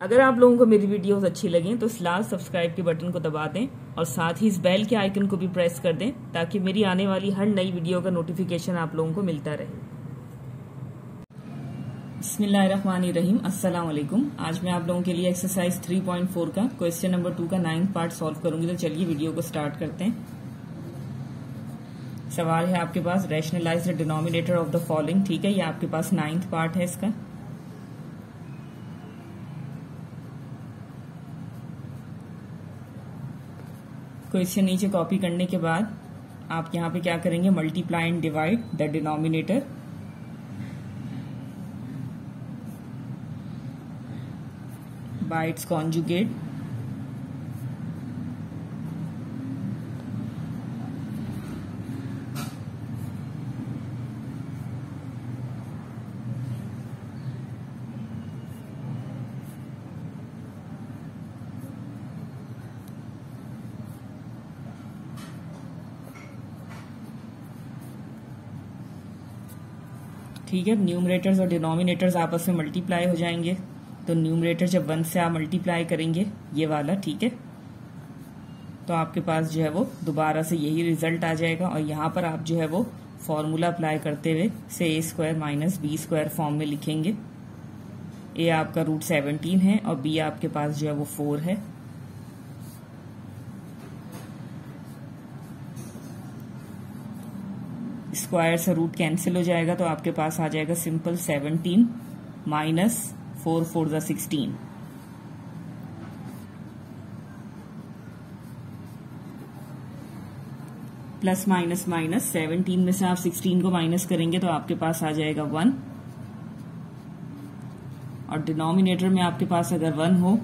अगर आप लोगों को मेरी वीडियोस अच्छी लगें तो इस लाल सब्सक्राइब के बटन को दबा दें और साथ ही इस बेल के आइकन को भी प्रेस कर दें, ताकि मेरी आने वाली हर नई वीडियो का नोटिफिकेशन आप लोगों को मिलता रहे। अस्सलाम वालेकुम आज मैं आप लोगों के लिए एक्सरसाइज 3.4 का क्वेश्चन नंबर टू का नाइन्थ पार्ट सॉल्व करूँगी। तो चलिए वीडियो को स्टार्ट करते हैं। सवाल है आपके पास rationalise denominator of the following ठीक है, ये आपके पास नाइन्थ पार्ट है इसका। क्वेश्चन नीचे कॉपी करने के बाद आप यहाँ पे क्या करेंगे? Multiply and divide the denominator by its conjugate ठीक है न्यूमरेटर्स और डिनोमिनेटर्स आपस में मल्टीप्लाई हो जाएँगे। तो न्यूमरेटर जब वन से आप मल्टीप्लाई करेंगे, ये वाला, ठीक है? तो आपके पास जो है वो दोबारा से यही रिज़ल्ट आ जाएगा और यहाँ पर आप जो है वो फॉर्मूला अप्लाई करते हुए से A square minus B square form में लिखेंगे। ए आपका रूट सेवनटीन है और बी आपके पास जो है वो फोर है। स्क्वायर से रूट कैंसिल हो जाएगा तो आपके पास आ जाएगा simple seventeen minus four four ज़ा sixteen plus minus minus seventeen में से आप सिक्सटीन को माइनस करेंगे तो आपके पास आ जाएगा वन और डिनोमिनेटर में आपके पास अगर वन हो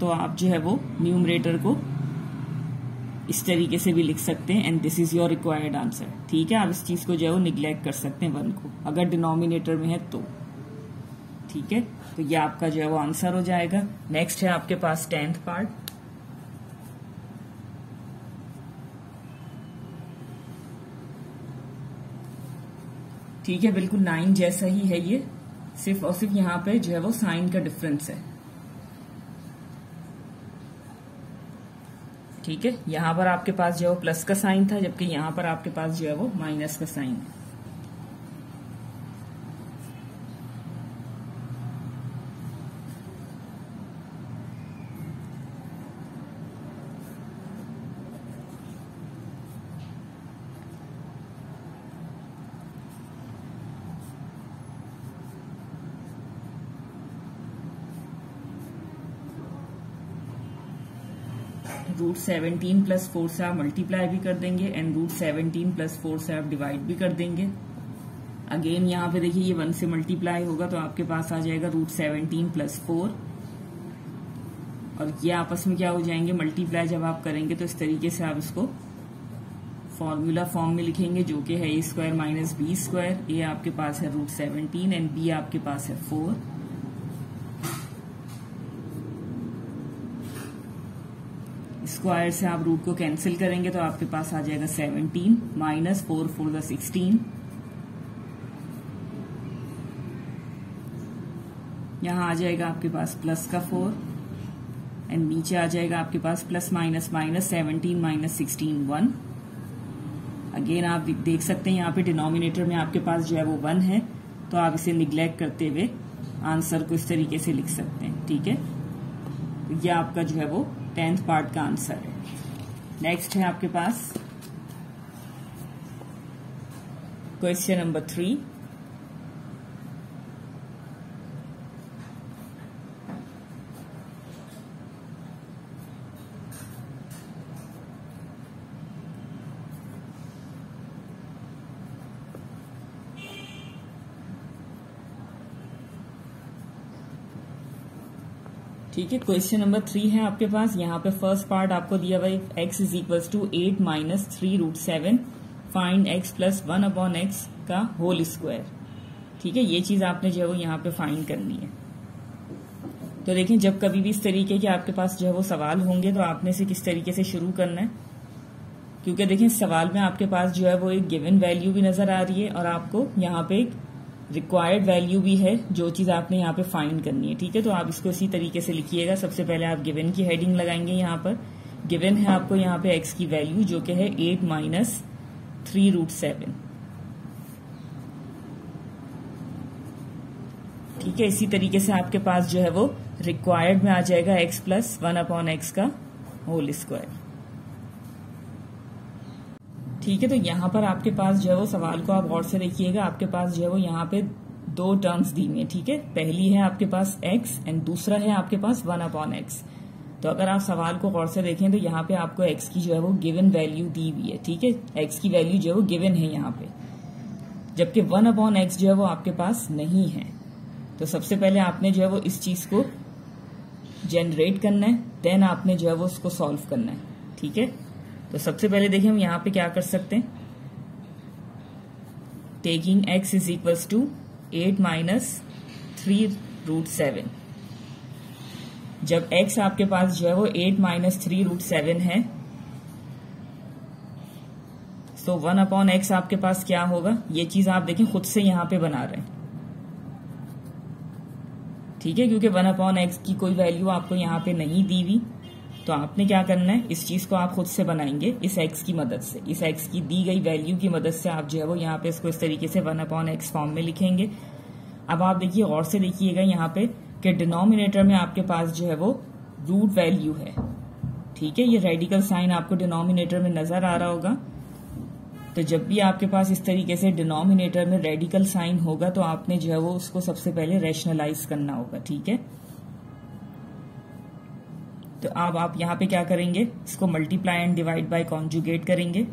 तो आप जो है वो न्यूमरेटर को इस तरीके से भी लिख सकते हैं and this is your required answer ठीक है, आप इस चीज़ को जो है वो निग्लेक्ट कर सकते हैं वन को। अगर डिनोमिनेटर में है तो। ठीक है तो ये आपका जो है वो आंसर हो जाएगा। नेक्स्ट है आपके पास टेंथ पार्ट ठीक है, बिल्कुल नाइन जैसा ही है ये। सिर्फ़ और सिर्फ़ यहाँ पे जो है वो साइन का डिफरेंस है। ठीक है? यहाँ पर आपके पास जो है प्लस का साइन था, जबकि यहाँ पर आपके पास जो है वो माइनस का साइन है रूट सेवनटीन प्लस फोर से आप मल्टीप्लाई भी कर देंगे and root seventeen plus four से आप डिवाइड भी कर देंगे। अगेन यहाँ पे देखिए, ये वन से मल्टीप्लाई होगा तो आपके पास आ जाएगा रूट सेवनटीन प्लस फोर और ये आपस में क्या हो जाएँगे मल्टीप्लाई जब आप करेंगे तो इस तरीके से आप इसको फॉर्मूला फॉर्म में लिखेंगे, जो कि है A square minus B square A आपके पास है रूट सेवनटीन एंड बी आपके पास है फोर स्क्वायर से आप रूट को कैंसिल करेंगे तो आपके पास आ जाएगा seventeen minus four four the sixteen यहाँ आ जाएगा आपके पास प्लस का फोर एंड नीचे आ जाएगा आपके पास plus minus minus seventeen minus sixteen one again आप देख सकते हैं यहाँ पे डिनोमिनेटर में आपके पास जो है वो वन है तो आप इसे निग्लेक्ट करते हुए आंसर को इस तरीके से लिख सकते हैं, ठीक है? तो ये आपका जो है वो टेंथ पार्ट का आंसर है। नेक्स्ट है आपके पास। क्वेश्चन नंबर थ्री ठीक है क्वेश्चन नंबर थ्री है आपके पास। यहाँ पे फ़र्स्ट पार्ट आपको दिया हुआ X is equal to eight minus three root seven find X plus one upon X का होल स्क्वायर ठीक है, ये चीज़ आपने जो है वो यहाँ पे फाइंड करनी है। तो देखें जब कभी भी इस तरीके के आपके पास जो है वो सवाल होंगे तो आपने से किस तरीके से शुरू करना है? क्योंकि देखें सवाल में आपके पास जो है वो एक गिवन वैल्यू भी नज़र आ रही है और आपको यहाँ पे एक रिक्वायर्ड वैल्यू भी है, जो चीज़ आपने यहाँ पे फाइंड करनी है, ठीक है? तो आप इसको इसी तरीके से लिखिएगा। सबसे पहले आप गिवन की हेडिंग लगाएँगे यहाँ पर। गिवन है आपको यहाँ पे एक्स की वैल्यू जो कि है eight minus three root seven ठीक है? इसी तरीके से आपके पास जो है वो रिक्वायर्ड में आ जाएगा X plus one upon X का होल स्क्वायर ठीक है तो यहाँ पर आपके पास जो है वो सवाल को आप और से देखिएगा। आपके पास जो है वो यहाँ पे दो टर्म्स दी हुई है, ठीक है? पहली है आपके पास एक्स एंड दूसरा है आपके पास वन अपॉन एक्स तो अगर आप सवाल को गौर से देखें तो यहाँ पे आपको एक्स की जो है वो गिवन वैल्यू दी हुई है, ठीक है? एक्स की वैल्यू जो है वो गिवन है यहाँ पे। जबकि वन अपॉन एक्स जो है वो आपके पास नहीं है। तो सबसे पहले आपने जो है वो इस चीज़ को जनरेट करना है देन आपने जो है वो उसको सॉल्व करना है, ठीक है? तो सबसे पहले देखिए हम यहाँ पे क्या कर सकते हैं। Taking X is equals to eight minus three root seven जब x आपके पास जो है वो eight minus three root seven है तो वन अपॉन एक्स आपके पास क्या होगा? ये चीज़ आप देखें खुद से यहाँ पे बना रहे हैं। ठीक है? क्योंकि वन अपॉन एक्स की कोई वैल्यू आपको यहाँ पे नहीं दी हुई। तो आपने क्या करना है? इस चीज़ को आप खुद से बनाएँगे, इस एक्स की मदद से। इस एक्स की दी गई वैल्यू की मदद से आप जो है वो यहाँ पे इसको इस तरीके से वन अपॉन एक्स फॉर्म में लिखेंगे। अब आप देखिए, और से देखिएगा यहाँ पे कि डिनोमिनेटर में आपके पास जो है वो रूट वैल्यू है। ठीक है? ये रेडिकल साइन आपको डिनोमिनेटर में नज़र आ रहा होगा। तो जब भी आपके पास इस तरीके से डिनोमिनेटर में रेडिकल साइन होगा तो आपने जो है वो उसको सबसे पहले रेशनलाइज करना होगा। ठीक है? अब आप यहाँ पे क्या करेंगे? इसको multiply and divide by conjugate करेंगे।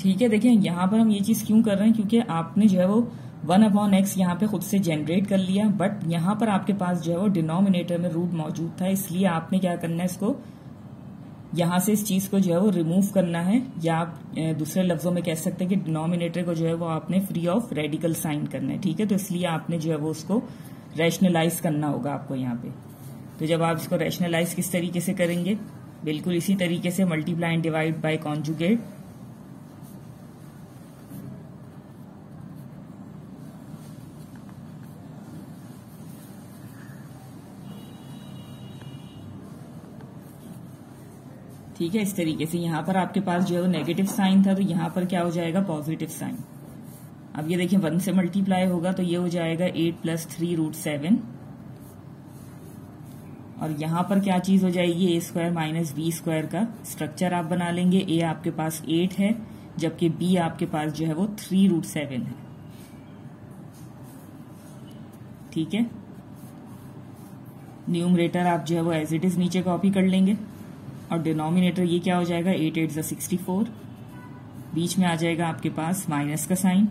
ठीक है देखें यहाँ पर हम ये चीज़ क्यों कर रहे हैं? क्योंकि आपने जो है वो वन अपॉन एक्स यहाँ पे खुद से जनरेट कर लिया बट यहाँ पर आपके पास जो है वो डिनोमिनेटर में रूट मौजूद था, इसलिए आपने क्या करना है इसको? यहाँ से इस चीज़ को जो है वो रिमूव करना है, या आप दूसरे लफ्जों में कह सकते हैं कि डिनोमिनेटर को जो है वो आपने फ्री ऑफ़ रेडिकल साइन करना है, ठीक है? तो इसलिए आपने जो है वो उसको रैशनलाइज करना होगा आपको यहाँ पे। तो जब आप इसको रैशनलाइज किस तरीके से करेंगे? बिल्कुल इसी तरीके से multiply and divide by conjugate ठीक है, इस तरीके से। यहाँ पर आपके पास जो है वो नेगेटिव साइन था तो यहाँ पर क्या हो जाएगा? पॉजिटिव साइन अब ये देखिए वन से मल्टीप्लाई होगा तो ये हो जाएगा eight plus three root seven और यहाँ पर क्या चीज़ हो जाएगी? A square minus B square का स्ट्रक्चर आप बना लेंगे। ए आपके पास एट है, जबकि बी आपके पास जो है वो थ्री रूट सेवन है। ठीक है? न्यूमरेटर आप जो है वो एज इट इज़ नीचे कॉपी कर लेंगे। और डिनोमिनेटर ये क्या हो जाएगा? Eight eight sixty four. बीच में आ जाएगा आपके पास माइनस का साइन।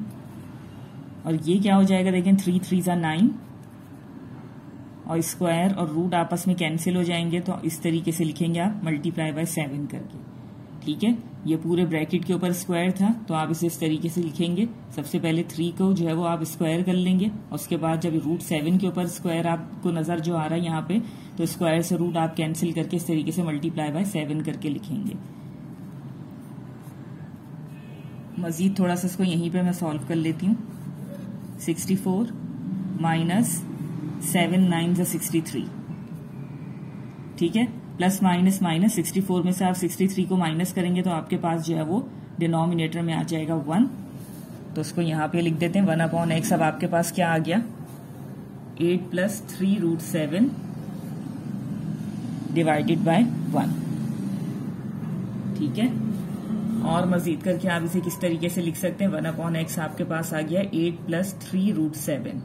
और ये क्या हो जाएगा? देखें, थ्री थ्री ज़ा नाइन। और स्क्वायर और रूट आपस में कैंसिल हो जाएँगे तो इस तरीके से लिखेंगे आप, मल्टीप्लाई बाय सेवन करके। ठीक है? ये पूरे ब्रैकेट के ऊपर स्क्वायर था तो आप इसे इस तरीके से लिखेंगे। सबसे पहले थ्री को जो है वो आप स्क्वायर कर लेंगे, उसके बाद जब रूट सेवन के ऊपर स्क्वायर आपको नज़र जो आ रहा है यहाँ पे तो स्क्वायर से रूट आप कैंसिल करके इस तरीके से मल्टीप्लाई बाय सेवन करके लिखेंगे। मजीद थोड़ा सा इसको यहीं पे मैं सॉल्व कर लेती हूँ। Sixty four minus seven nine sixty three ठीक है? Plus minus minus sixty four में से आप सिक्सटी थ्री को माइनस करेंगे तो आपके पास जो है वो डिनोमिनेटर में आ जाएगा वन तो उसको यहाँ पे लिख देते हैं वन अपॉन एक्स अब आपके पास क्या आ गया? Eight plus three root seven divided by one ठीक है? और मजीद करके आप इसे किस तरीके से लिख सकते हैं? वन अपॉन एक्स आपके पास आ गया eight plus three root seven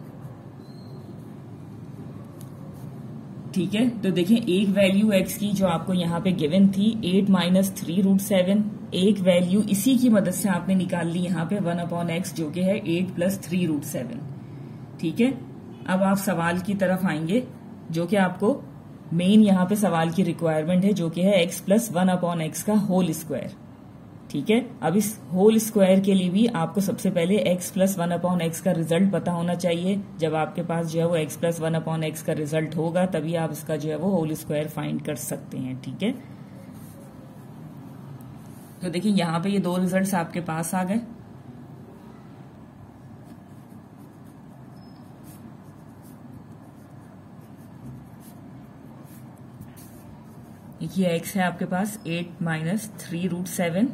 ठीक है? तो देखें एक वैल्यू एक्स की जो आपको यहाँ पे गिवन थी eight minus three root seven एक वैल्यू इसी की मदद से आपने निकाल ली यहाँ पे वन अपॉन एक्स जो कि है eight plus three root seven ठीक है? अब आप सवाल की तरफ़ आएँगे, जो कि आपको मेन यहाँ पे सवाल की रिक्वायरमेंट है, जो कि है X plus one upon X का होल स्क्वायर ठीक है? अब इस होल स्क्वायर के लिए भी आपको सबसे पहले x plus one upon X का रिज़ल्ट पता होना चाहिए। जब आपके पास जो है वो x plus one upon X का रिज़ल्ट होगा, तभी आप इसका जो है वो होल स्क्वायर फाइंड कर सकते हैं, ठीक है? तो देखिए, यहाँ पे ये दो रिजल्ट्स आपके पास आ गए। ये एक्स है आपके पास eight minus three root seven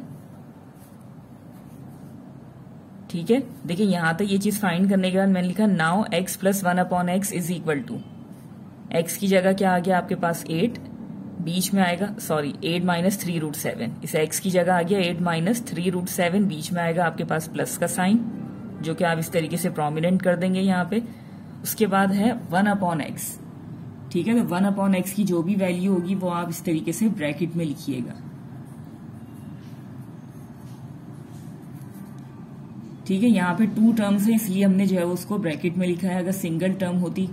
ठीक है? देखिए, यहाँ तक ये चीज़ फाइंड करने के बाद मैंने लिखा now X plus one upon X is equal to X की जगह क्या आ गया आपके पास? एट बीच में आएगा sorry eight minus three root seven इस एक्स की जगह आ गया eight minus three root seven बीच में आएगा आपके पास प्लस का साइन जो कि आप इस तरीके से प्रोमिनेंट कर देंगे यहाँ पे। उसके बाद है वन अपॉन एक्स ठीक है? तो वन अपॉन एक्स की जो भी वैल्यू होगी, वो आप इस तरीके से ब्रैकेट में लिखिएगा। ठीक है, यहाँ पे टू टर्म्स है, इसलिए हमने जो है उसको ब्रैकेट में लिखा है। अगर सिंगल टर्म होती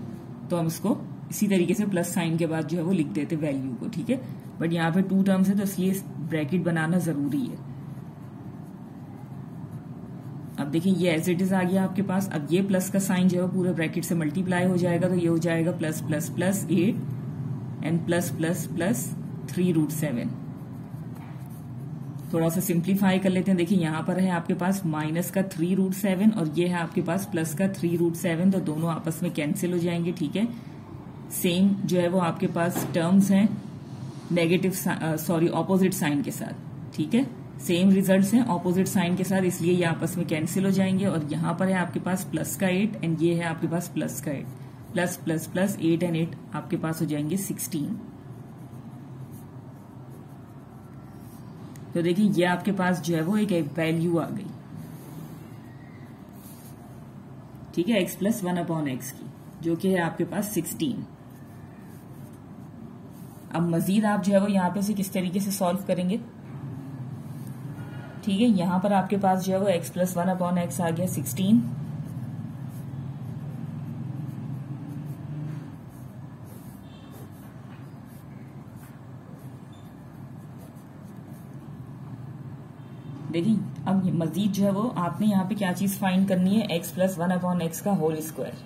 तो हम उसको इसी तरीके से प्लस साइन के बाद जो है वो लिख देते वैल्यू को, ठीक है? बट यहाँ पे टू टर्म्स है तो इसलिए ब्रैकेट बनाना ज़रूरी है। अब देखिए, ये एज इट इज़ आ गया आपके पास। अब ये प्लस का साइन जो है पूरे ब्रैकेट से मल्टीप्लाई हो जाएगा तो ये हो जाएगा plus plus plus eight and plus plus plus three root seven थोड़ा सा सिंप्लीफाई कर लेते हैं। देखिए, यहाँ पर है आपके पास माइनस का थ्री रूट सेवन और ये है आपके पास प्लस का थ्री रूट सेवन तो दोनों आपस में कैंसिल हो जाएँगे, ठीक है? सेम जो है वो आपके पास टर्म्स हैं नेगेटिव सॉरी ऑपोजिट साइन के साथ, ठीक है? सेम रिजल्ट्स हैं ऑपोजिट साइन के साथ, इसलिए ये आपस में कैंसिल हो जाएँगे और यहाँ पर है आपके पास प्लस का एट एंड ये है आपके पास प्लस का eight plus plus plus eight and eight आपके पास हो जाएँगे सिक्सटीन तो देखिए, ये आपके पास जो है वो एक वैल्यू आ गई। ठीक है x plus one upon x की, जो कि है आपके पास सिक्सटीन अब मजीद आप जो है वो यहाँ पे से किस तरीके से सॉल्व करेंगे? ठीक है, यहाँ पर आपके पास जो है वो x plus one upon x आ गया सिक्सटीन देखिए अब मजीद जो है वो आपने यहाँ पे क्या चीज़ फाइंड करनी है? X plus one upon x का होल स्क्वायर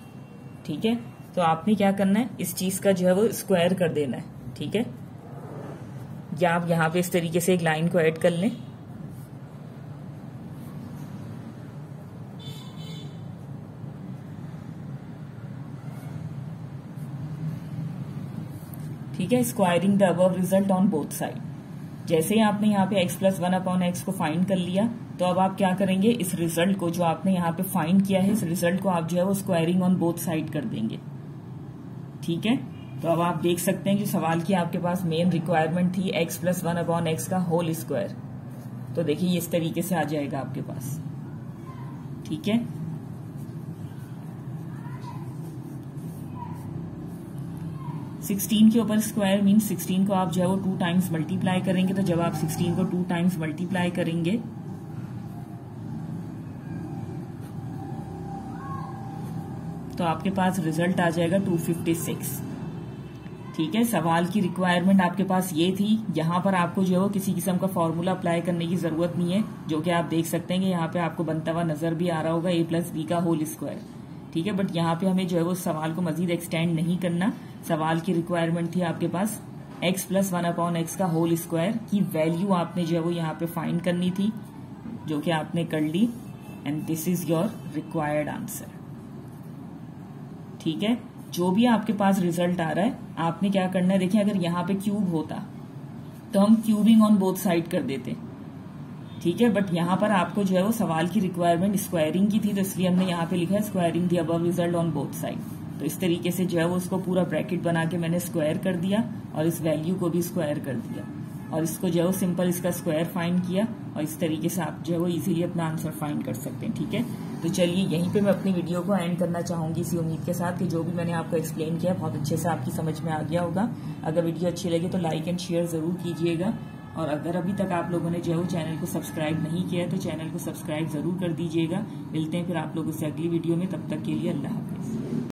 ठीक है? तो आपने क्या करना है? इस चीज़ का जो है वो स्क्वायर कर देना है। ठीक है? या आप यहाँ पे इस तरीके से एक लाइन को ऐड कर लें। ठीक है? Squaring the above result on both side जैसे ही आपने यहाँ पे x plus one upon x को फाइंड कर लिया तो अब आप क्या करेंगे? इस रिज़ल्ट को जो आपने यहाँ पे फाइंड किया है, इस रिज़ल्ट को आप जो है वो स्क्वायरिंग ऑन बोथ साइड कर देंगे। ठीक है? तो अब आप देख सकते हैं कि सवाल की आपके पास मेन रिक्वायरमेंट थी x plus one upon x का होल स्क्वायर तो देखिए इस तरीके से आ जाएगा आपके पास। ठीक है? सिक्सटीन के ऊपर स्क्वायर मीन सिक्सटीन को आप जो है वो टू टाइम्स मल्टीप्लाई करेंगे तो जब आप सिक्सटीन को टू टाइम्स मल्टीप्लाई करेंगे तो आपके पास रिज़ल्ट आ जाएगा टू फिफ्टी सिक्स ठीक है, सवाल की रिक्वायरमेंट आपके पास ये थी, यहाँ पर आपको जो है वो किसी किस्म का फॉर्मूला अप्लाई करने की ज़रूरत नहीं है, जो कि आप देख सकते हैं कि यहाँ पे आपको बनता हुआ नज़र भी आ रहा होगा ए प्लस बी का होल स्क्वायर ठीक है बट यहाँ पे हमें जो है वो सवाल को मजीद एक्सटेंड नहीं करना सवाल की रिक्वायरमेंट थी आपके पास? X plus one upon x का होल स्क्वायर की वैल्यू आपने जो है वो यहाँ पे फाइंड करनी थी, जो कि आपने कर ली and this is your required answer ठीक है? जो भी आपके पास रिज़ल्ट आ रहा है, आपने क्या करना है? देखिए, अगर यहाँ पे क्यूब होता तो हम क्यूबिंग ऑन बोथ साइड कर देते। ठीक है? बट यहाँ पर आपको जो है वो सवाल की रिक्वायरमेंट स्क्वायरिंग की थी तो इसलिए हमने यहाँ पे लिखा है स्क्वायरिंग दी अब रिज़ल्ट ऑन बोथ साइड तो इस तरीके से जो है वो उसको पूरा ब्रैकेट बना के मैंने स्क्वायर कर दिया और इस वैल्यू को भी स्क्वायर कर दिया। और इसको जो है वो सिंपल इसका स्क्वायर फाइंड किया और इस तरीके से आप जो है वो इजीली अपना आंसर फाइंड कर सकते हैं, ठीक है? तो चलिए, यहीं पे मैं अपनी वीडियो को एंड करना चाहूँगी इसी उम्मीद के साथ कि जो भी मैंने आपको एक्सप्लेन किया, बहुत अच्छे से आपकी समझ में आ गया होगा। अगर वीडियो अच्छी लगे तो लाइक एंड शेयर ज़रूर कीजिएगा। और अगर अभी तक आप लोगों ने जो है वो चैनल को सब्सक्राइब नहीं किया है तो चैनल को सब्सक्राइब ज़रूर कर दीजिएगा। मिलते हैं फिर आप लोगों से अगली वीडियो में, तब तक के लिए अल्लाह हाफिज।